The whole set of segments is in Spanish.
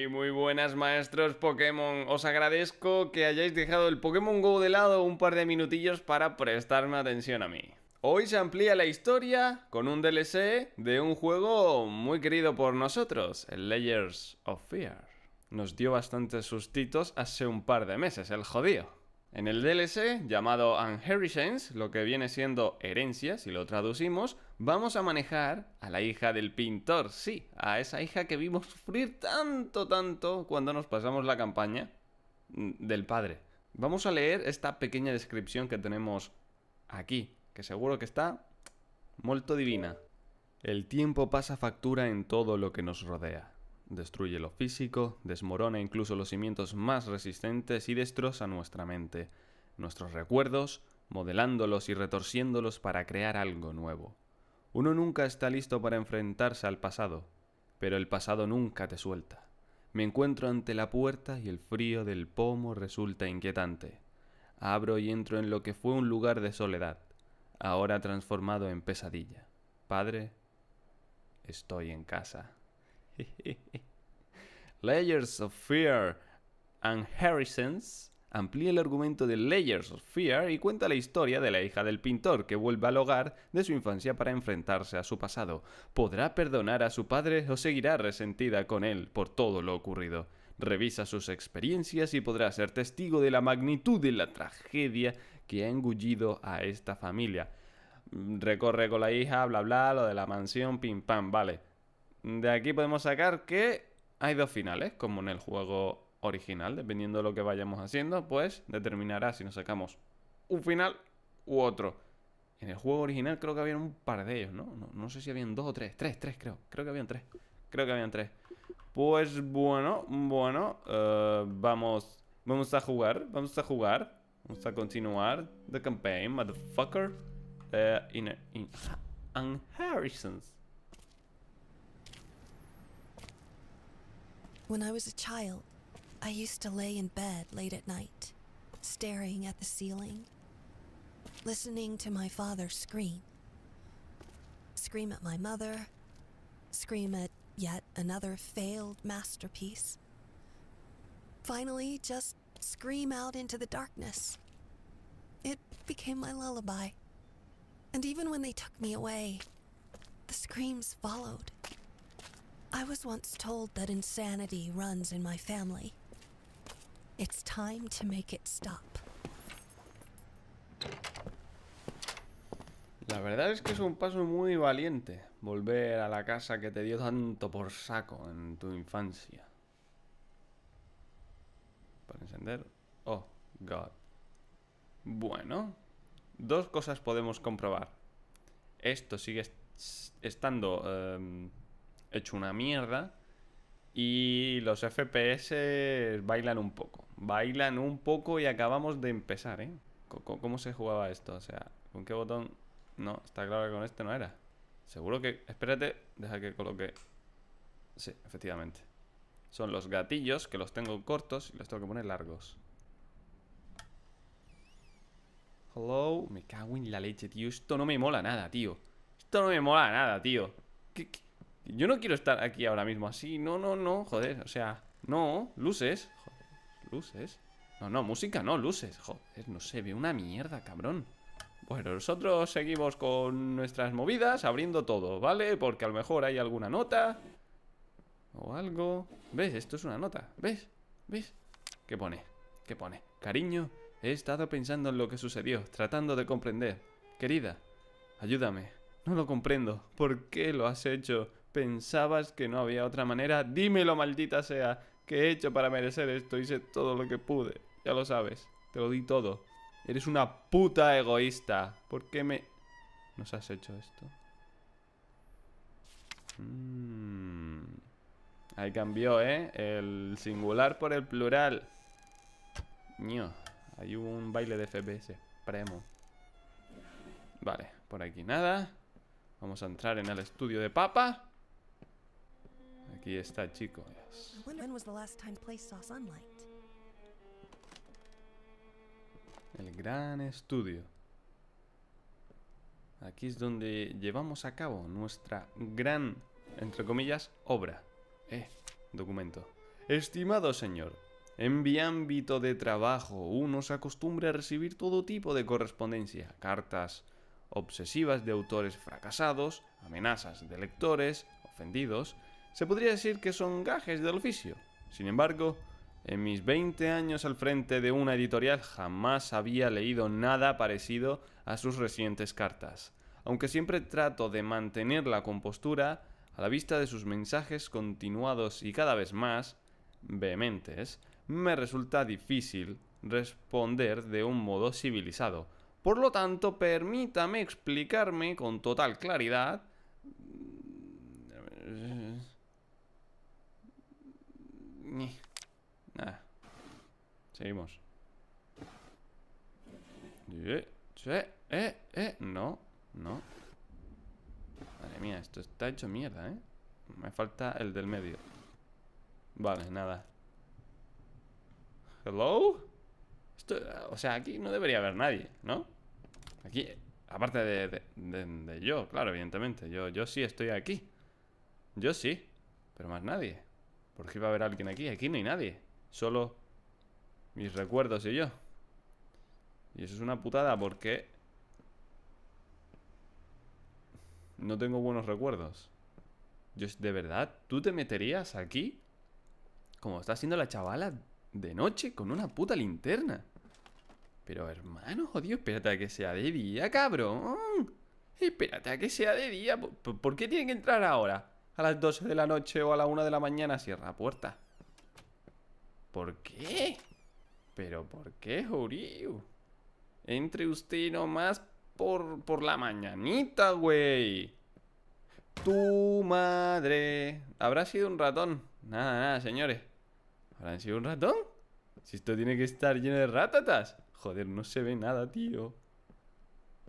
Y muy buenas maestros Pokémon, os agradezco que hayáis dejado el Pokémon GO de lado un par de minutillos para prestarme atención a mí. Hoy se amplía la historia con un DLC de un juego muy querido por nosotros, el Layers of Fear. Nos dio bastantes sustitos hace un par de meses, el jodido. En el DLC, llamado Inheritance, lo que viene siendo herencia, si lo traducimos, vamos a manejar a la hija del pintor, sí, a esa hija que vimos sufrir tanto, tanto cuando nos pasamos la campaña mm, del padre. Vamos a leer esta pequeña descripción que tenemos aquí, que seguro que está molto divina. El tiempo pasa factura en todo lo que nos rodea. Destruye lo físico, desmorona incluso los cimientos más resistentes y destroza nuestra mente, nuestros recuerdos, modelándolos y retorciéndolos para crear algo nuevo. Uno nunca está listo para enfrentarse al pasado, pero el pasado nunca te suelta. Me encuentro ante la puerta y el frío del pomo resulta inquietante. Abro y entro en lo que fue un lugar de soledad, ahora transformado en pesadilla. Padre, estoy en casa. Layers of Fear and Harrisons amplía el argumento de Layers of Fear y cuenta la historia de la hija del pintor que vuelve al hogar de su infancia para enfrentarse a su pasado. ¿Podrá perdonar a su padre o seguirá resentida con él por todo lo ocurrido? Revisa sus experiencias y podrá ser testigo de la magnitud de la tragedia que ha engullido a esta familia. Recorre con la hija, bla bla, lo de la mansión, pim pam, vale. De aquí podemos sacar que hay dos finales, como en el juego original, dependiendo de lo que vayamos haciendo, pues determinará si nos sacamos un final u otro. En el juego original creo que había un par de ellos, ¿no? No, sé si habían dos o tres. Tres, tres creo. Creo que habían tres. Creo que habían tres. Pues bueno, bueno. Uh, vamos. Vamos a jugar. Vamos a jugar. Vamos a continuar. The campaign, motherfucker. In, in, in Harrison's. When I was a child, I used to lay in bed late at night, staring at the ceiling, listening to my father scream. Scream at my mother, scream at yet another failed masterpiece. Finally, just scream out into the darkness. It became my lullaby. And even when they took me away, the screams followed. I was once told that insanity runs in my family. It's time to make it stop. La verdad es que es un paso muy valiente volver a la casa que te dio tanto por saco en tu infancia. Para encender. Oh, God. Bueno, dos cosas podemos comprobar. Esto sigue estando um, hecho una mierda. Y los FPS bailan un poco. Bailan un poco y acabamos de empezar, ¿eh? ¿Cómo se jugaba esto? O sea, ¿con qué botón? No, está claro que con este no era. Seguro que... Espérate, deja que coloque... Sí, efectivamente. Son los gatillos, que los tengo cortos y los tengo que poner largos. Hello. Me cago en la leche, tío. Esto no me mola nada, tío. Esto no me mola nada, tío. ¿Qué, qué? Yo no quiero estar aquí ahora mismo así. No, no, no, joder. O sea, no, luces. Joder, luces. No, no, música no, luces. Joder, no se ve una mierda, cabrón. Bueno, nosotros seguimos con nuestras movidas, abriendo todo, ¿vale? Porque a lo mejor hay alguna nota o algo. ¿Ves? Esto es una nota. ¿Ves? ¿Ves? ¿Qué pone? ¿Qué pone? Cariño, he estado pensando en lo que sucedió, tratando de comprender. Querida, ayúdame. No lo comprendo. ¿Por qué lo has hecho? ¿Pensabas que no había otra manera? Dímelo, maldita sea. ¿Qué he hecho para merecer esto? Hice todo lo que pude. Ya lo sabes. Te lo di todo. Eres una puta egoísta. ¿Por qué me... nos has hecho esto? Mm. Ahí cambió, ¿eh? El singular por el plural. Ño. Hay un baile de FPS. Premo. Vale, por aquí nada. Vamos a entrar en el estudio de Papa. Aquí está, chicos. El gran estudio. Aquí es donde llevamos a cabo nuestra gran, entre comillas, obra. Eh, documento. Estimado señor, en mi ámbito de trabajo uno se acostumbra a recibir todo tipo de correspondencia, cartas obsesivas de autores fracasados, amenazas de lectores ofendidos. Se podría decir que son gajes del oficio. Sin embargo, en mis 20 años al frente de una editorial jamás había leído nada parecido a sus recientes cartas. Aunque siempre trato de mantener la compostura, a la vista de sus mensajes continuados y cada vez más vehementes, me resulta difícil responder de un modo civilizado. Por lo tanto, permítame explicarme con total claridad. Nada. Seguimos. Eh, eh, eh. No, no. Madre mía, esto está hecho mierda, ¿eh? Me falta el del medio. Vale, nada. ¿Hello? o sea, aquí no debería haber nadie, ¿no? Aquí, aparte de, yo, claro, evidentemente. Yo, yo sí estoy aquí. Yo sí, pero más nadie. ¿Por qué va a haber alguien aquí? Aquí no hay nadie. Solo mis recuerdos y yo. Y eso es una putada porque... No tengo buenos recuerdos. Yo, ¿De verdad? ¿Tú te meterías aquí? Como está haciendo la chavala de noche con una puta linterna. Pero hermano, jodido, espérate a que sea de día, cabrón. Espérate a que sea de día. ¿Por, qué tienen que entrar ahora? A las 12 de la noche o a la 1 de la mañana cierra la puerta. ¿Por qué? ¿Pero por qué, Juriu? Entre usted nomás por, por la mañanita, güey. Tu madre. Habrá sido un ratón. Nada, nada, señores. ¿Habrán sido un ratón? Si esto tiene que estar lleno de ratatas. Joder, no se ve nada, tío.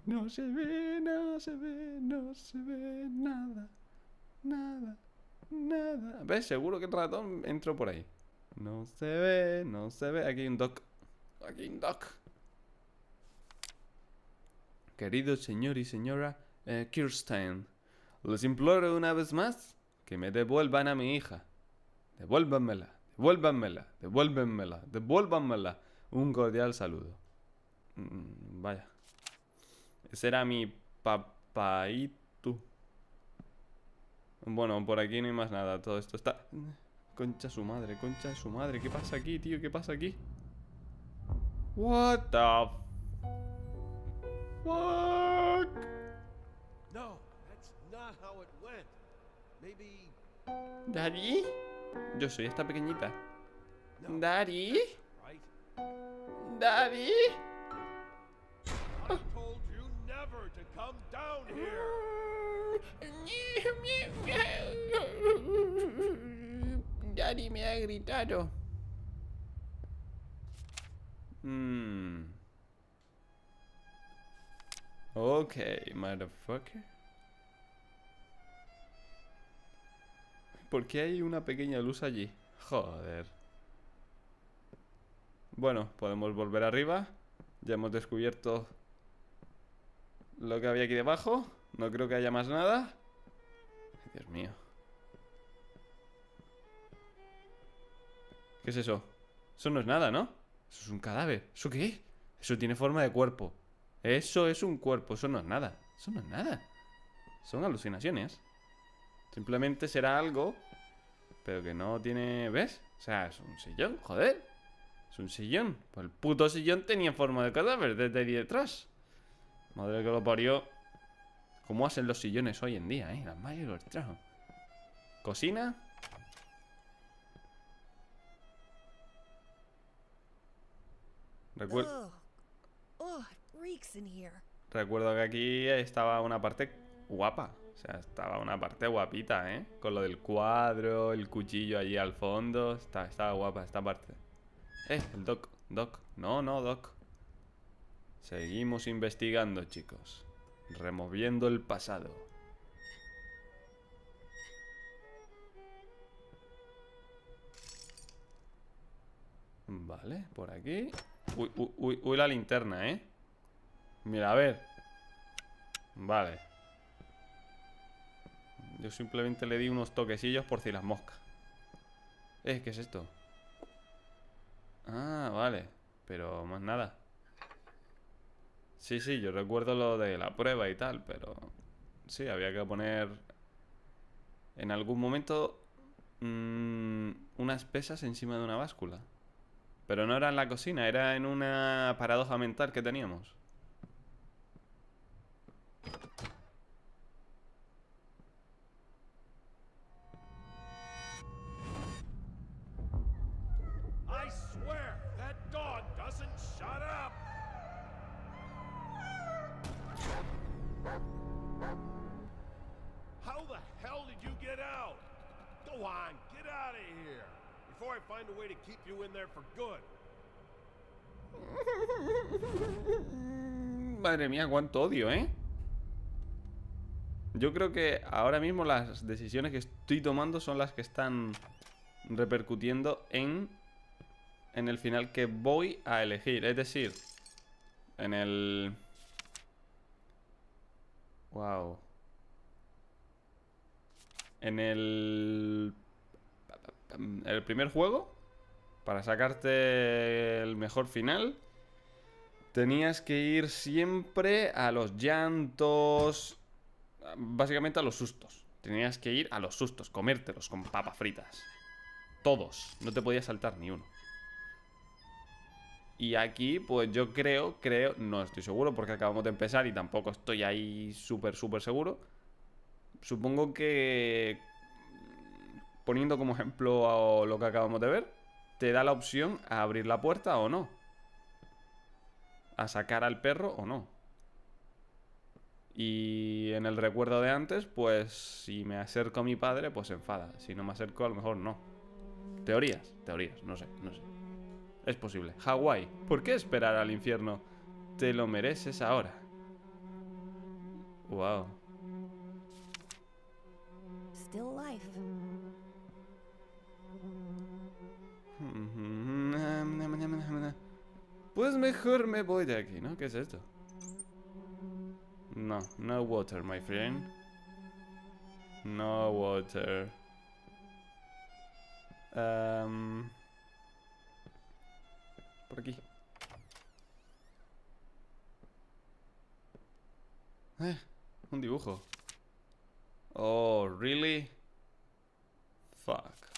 No se ve, no se ve, no se ve nada. Nada, nada. ¿Ves? Seguro que el ratón entró por ahí. No se ve, no se ve. Aquí hay un doc. Aquí hay un doc. Querido señor y señora eh, Kirstein, les imploro una vez más que me devuelvan a mi hija. Devuélvanmela. Devuélvanmela, devuélvanmela, devuélvanmela. Un cordial saludo. Mm, vaya. Ese era mi papaito. Bueno, por aquí no hay más nada. Todo esto está... Concha su madre, concha su madre. ¿Qué pasa aquí, tío? ¿Qué pasa aquí? What the fuck? No, that's not how it went. Maybe Daddy? Yo soy esta pequeñita. Daddy. Daddy. Daddy me ha gritado. Hmm. Okay, motherfucker. ¿Por qué hay una pequeña luz allí? Joder. Bueno, podemos volver arriba. Ya hemos descubierto lo que había aquí debajo. No creo que haya más nada. Dios mío. ¿Qué es eso? Eso no es nada, ¿no? Eso es un cadáver. ¿Eso qué? Eso tiene forma de cuerpo. Eso es un cuerpo. Eso no es nada. Eso no es nada. Son alucinaciones. Simplemente será algo, pero que no tiene... ¿Ves? O sea, es un sillón, joder. Es un sillón. Pues el puto sillón tenía forma de cadáver desde ahí detrás. Madre que lo parió. ¿Cómo hacen los sillones hoy en día, eh? Las mayores trajo. Cocina. Recuerdo. Recuerdo que aquí estaba una parte guapa. O sea, estaba una parte guapita, ¿eh? Con lo del cuadro, el cuchillo allí al fondo. estaba guapa esta parte. Eh, el doc, doc. No, no, doc. Seguimos investigando, chicos. Removiendo el pasado. Vale, por aquí. Uy, uy, uy, uy, la linterna, ¿eh? Mira, a ver. Vale. Yo simplemente le di unos toquecillos por si las moscas. Eh, ¿qué es esto? Ah, vale. Pero más nada. Sí, sí, yo recuerdo lo de la prueba y tal, pero... Sí, había que poner... En algún momento... mm, unas pesas encima de una báscula. Pero no era en la cocina, era en una paradoja mental que teníamos. ¿Eh? Yo creo que ahora mismo las decisiones que estoy tomando son las que están repercutiendo en en el final que voy a elegir, es decir, en el wow. En el el primer juego para sacarte el mejor final Tenías que ir siempre a los llantos. Básicamente a los sustos. Tenías que ir a los sustos, comértelos con papas fritas. Todos. No te podías saltar ni uno. Y aquí, pues yo creo, creo, no estoy seguro porque acabamos de empezar y tampoco estoy ahí súper, súper seguro. Supongo que, poniendo como ejemplo lo que acabamos de ver, te da la opción a abrir la puerta o no a sacar al perro o no. Y en el recuerdo de antes, pues si me acerco a mi padre, pues se enfada. Si no me acerco, a lo mejor no. Teorías, teorías, no sé, no sé. Es posible. Hawái, ¿por qué esperar al infierno? Te lo mereces ahora. Wow. Still life. Pues mejor me voy de aquí, ¿no? ¿Qué es esto? No, no water, my friend. No water. Em, por aquí. Eh, un dibujo. Oh, really? Fuck.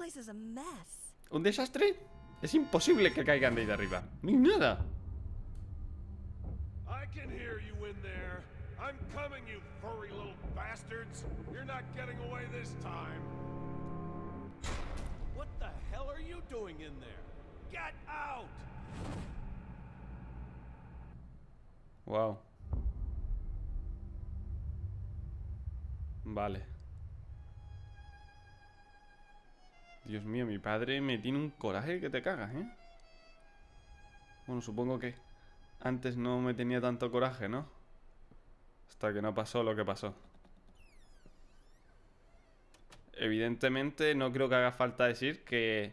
Place is a mess. ¿Un desastre? Es imposible que caigan de ahí de arriba. Ni nada. I can hear you in there. I'm coming, you furry little bastards. You're not getting away this time. What the hell are you doing in there? Get out! Wow. Vale. Dios mío, mi padre me tiene un coraje que te cagas, ¿eh? Bueno, supongo que antes no me tenía tanto coraje, ¿no? Hasta que no pasó lo que pasó. Evidentemente no creo que haga falta decir que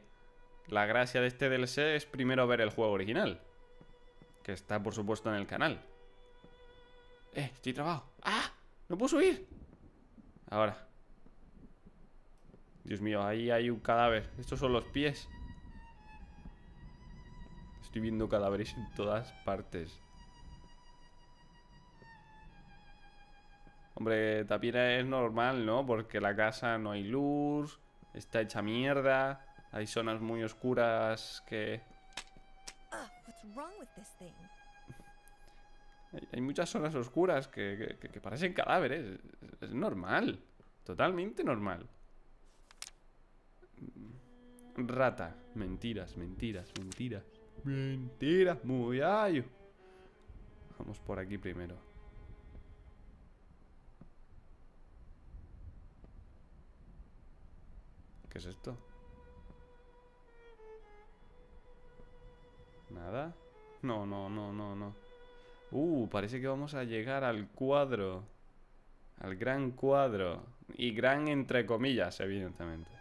la gracia de este DLC es primero ver el juego original. Que está por supuesto en el canal. Eh, estoy trabado. ¡Ah! ¡No puedo subir! Ahora. Dios mío, ahí hay un cadáver. Estos son los pies. Estoy viendo cadáveres en todas partes. Hombre, también es normal, ¿no? Porque la casa no hay luz, está hecha mierda, hay zonas muy oscuras que... Ah? Hay, muchas zonas oscuras que, que- que parecen cadáveres. Es, es normal, totalmente normal. Rata, mentiras, mentiras, mentiras. Mentiras, muy ayo. Vamos por aquí primero. ¿Qué es esto? ¿Nada? No, no, no, no, no. Uh, parece que vamos a llegar al cuadro. Al gran cuadro. Y gran entre comillas, evidentemente.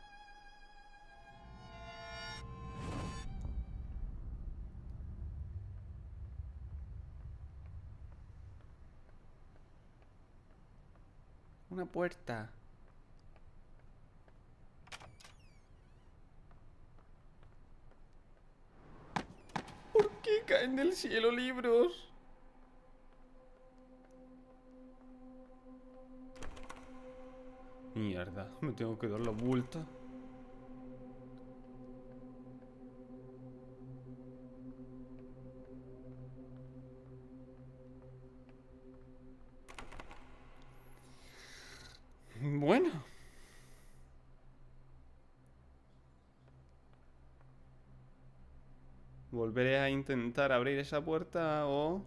Una puerta. ¿Por qué caen del cielo libros? Mierda, me tengo que dar la vuelta. Bueno. Volveré a intentar abrir esa puerta o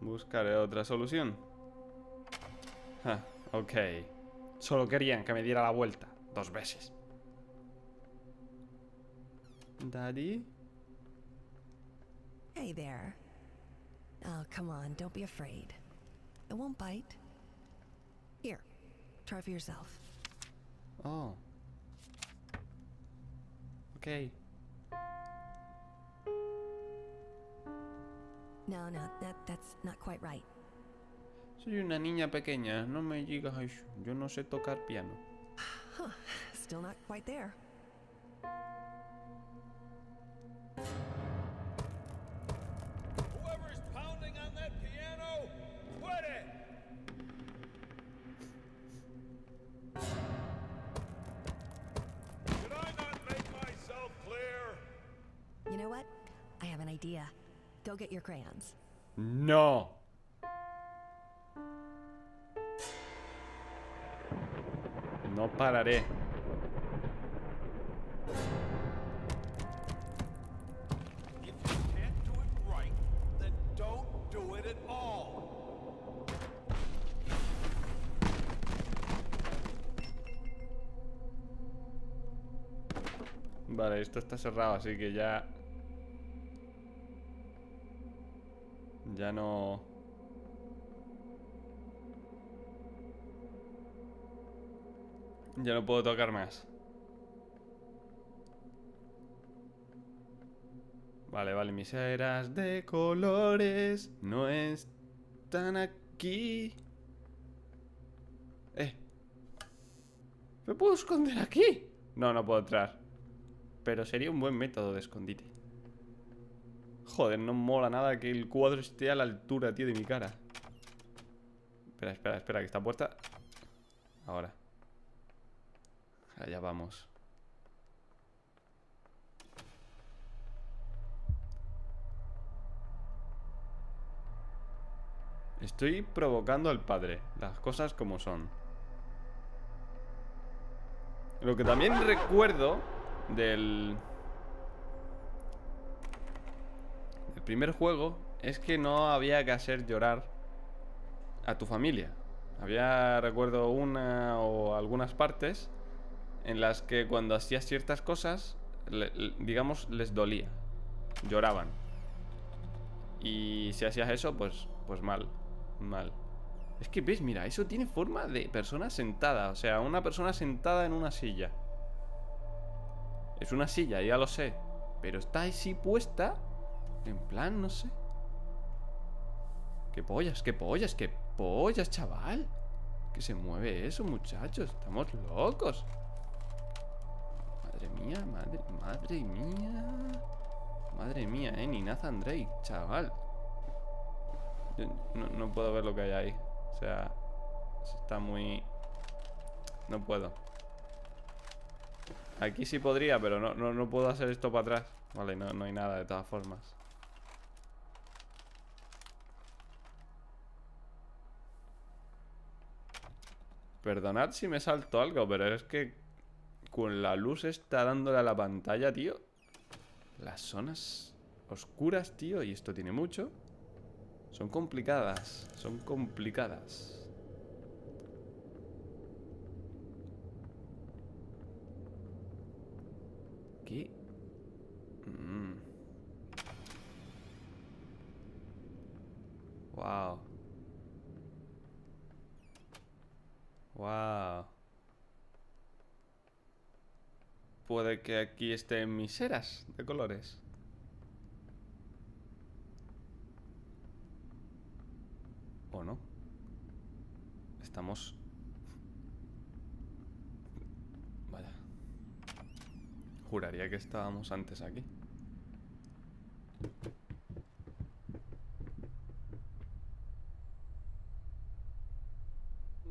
buscaré otra solución. Ah, ok. Solo querían que me diera la vuelta dos veces. Daddy. Hey there. Oh, come on, don't be afraid. It won't bite. Here, try for yourself. Oh. Ok. No, no, that that's not quite right. Soy una niña pequeña, no me digas eso. Yo no sé tocar piano. Huh, still not quite there. Whoever's pounding on that piano, quit it! Did I not make myself clear? You know what? I have an idea. Get your crayons. No. No pararé. Vale, esto está cerrado, así que ya... Ya no... Ya no puedo tocar más. Vale, vale, mis eras de colores no están aquí. Eh. ¿Me puedo esconder aquí? No, no puedo entrar. Pero sería un buen método de escondite. Joder, no mola nada que el cuadro esté a la altura, tío, de mi cara. Espera, espera, espera, que esta puerta... Ahora. Allá vamos. Estoy provocando al padre. Las cosas como son. Lo que también recuerdo del... primer juego es que no había que hacer llorar a tu familia. Había, recuerdo, una o algunas partes en las que cuando hacías ciertas cosas, digamos, les dolía. Lloraban. Y si hacías eso, pues, pues mal. Mal. Es que ves, mira, eso tiene forma de persona sentada. O sea, una persona sentada en una silla. Es una silla, ya lo sé. Pero está así puesta. En plan, no sé. ¿Qué pollas? ¿Qué pollas? ¿Qué pollas, chaval? Que se mueve eso, muchachos. Estamos locos. Madre mía, madre, madre mía. Madre mía, eh, ni Nathan Drake, chaval. No puedo ver lo que hay ahí. O sea, está muy... No puedo. Aquí sí podría, pero no, no, no puedo hacer esto para atrás. Vale, no, no hay nada de todas formas. Perdonad si me salto algo, pero es que con la luz está dándole a la pantalla, tío. Las zonas oscuras, tío, y esto tiene mucho. Son complicadas, son complicadas. Mm. Wow. Wow. Puede que aquí estén mis eras de colores. ¿O no? Estamos... Vaya. Juraría que estábamos antes aquí.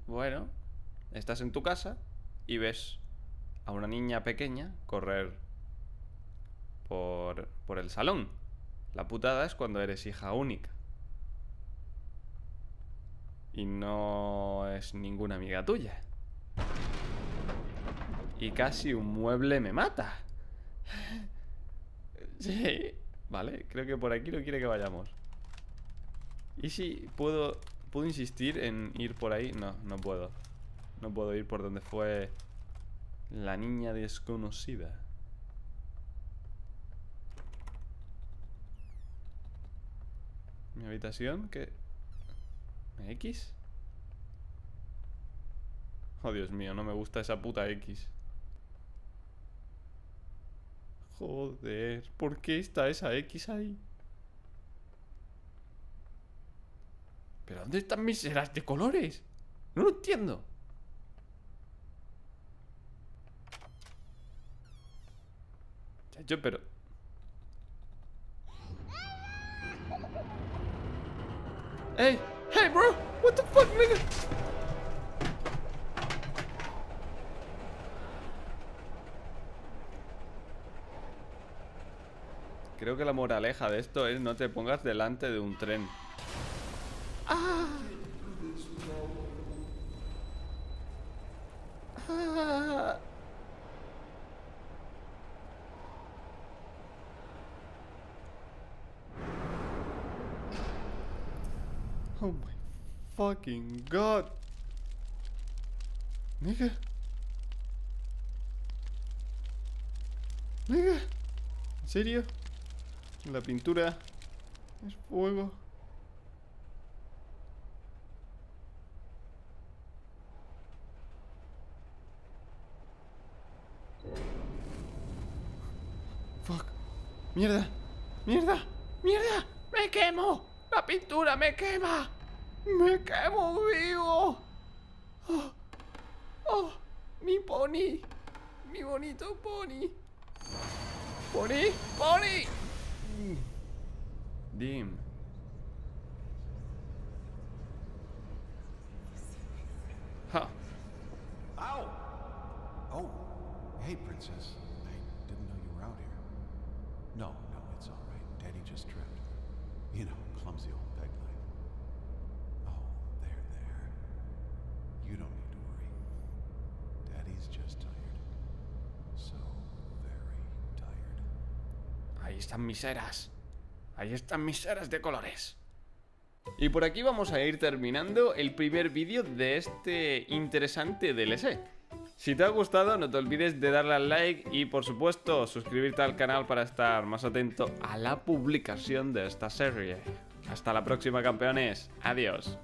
Bueno, estás en tu casa y ves a una niña pequeña correr por, por el salón. La putada es cuando eres hija única. Y no es ninguna amiga tuya. Y casi un mueble me mata. Sí, vale, creo que por aquí no quiere que vayamos. ¿Y si puedo, puedo insistir en ir por ahí? No, no puedo. No puedo ir por donde fue la niña desconocida. Mi habitación, ¿qué? ¿X? Oh, Dios mío, no me gusta esa puta X. Joder, ¿por qué está esa X ahí? ¿Pero dónde están mis eras de colores? No lo entiendo. Chacho, pero... Hey, hey, bro, what the fuck, nigga? Creo que la moraleja de esto es no te pongas delante de un tren. Ah. Ah. Oh my fucking god. ¿En serio? La pintura es fuego. Fuck. Mierda. Mierda. Mierda. Me quemo. La pintura me quema. Me quemo vivo. Oh, oh, mi pony. Mi bonito pony. Pony. Pony. Mm. Dim. Huh. Ow! Oh, hey, Princess. I didn't know you were out here. No, no, it's all right. Daddy just tripped. You know, clumsy old Ahí están mis eras. Ahí están mis eras de colores. Y por aquí vamos a ir terminando el primer vídeo de este interesante DLC. Si te ha gustado, no te olvides de darle al like y por supuesto suscribirte al canal para estar más atento a la publicación de esta serie. Hasta la próxima campeones, adiós.